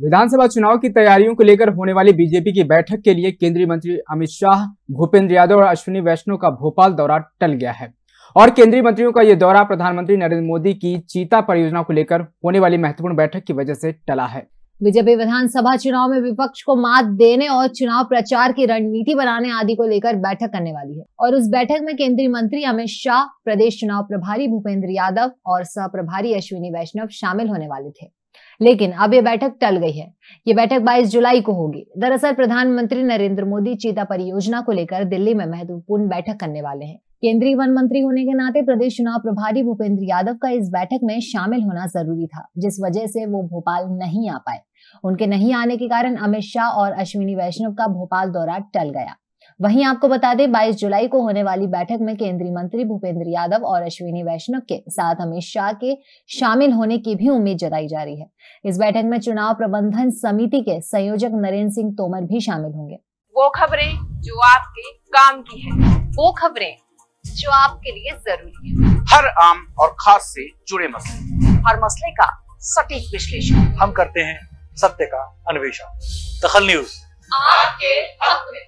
विधानसभा चुनाव की तैयारियों को लेकर होने वाली बीजेपी की बैठक के लिए केंद्रीय मंत्री अमित शाह, भूपेंद्र यादव और अश्विनी वैष्णव का भोपाल दौरा टल गया है। और केंद्रीय मंत्रियों का यह दौरा प्रधानमंत्री नरेंद्र मोदी की चीता परियोजना को लेकर होने वाली महत्वपूर्ण बैठक की वजह से टला है। बीजेपी विधानसभा चुनाव में विपक्ष को मात देने और चुनाव प्रचार की रणनीति बनाने आदि को लेकर बैठक करने वाली है। और उस बैठक में केंद्रीय मंत्री अमित शाह, प्रदेश चुनाव प्रभारी भूपेंद्र यादव और सह प्रभारी अश्विनी वैष्णव शामिल होने वाले थे। लेकिन अब ये बैठक टल गई है। ये बैठक 22 जुलाई को होगी। दरअसल प्रधानमंत्री नरेंद्र मोदी चीता परियोजना को लेकर दिल्ली में महत्वपूर्ण बैठक करने वाले हैं। केंद्रीय वन मंत्री होने के नाते प्रदेश चुनाव प्रभारी भूपेंद्र यादव का इस बैठक में शामिल होना ज़रूरी था, जिस वजह से वो भोपाल नहीं आ पाए। उनके नहीं आने के कारण अमित शाह और अश्विनी वैष्णव का भोपाल दौरा टल गया। वहीं आपको बता दें 22 जुलाई को होने वाली बैठक में केंद्रीय मंत्री भूपेंद्र यादव और अश्विनी वैष्णव के साथ अमित शाह के शामिल होने की भी उम्मीद जताई जा रही है। इस बैठक में चुनाव प्रबंधन समिति के संयोजक नरेंद्र सिंह तोमर भी शामिल होंगे। वो खबरें जो आपके काम की है वो खबरें जो आपके लिए ज़रूरी है। हर आम और खास से जुड़े मसले। हर मसले का सटीक विश्लेषण। हम करते हैं सत्य का अन्वेषण। दखल न्यूज़। आपके हक में।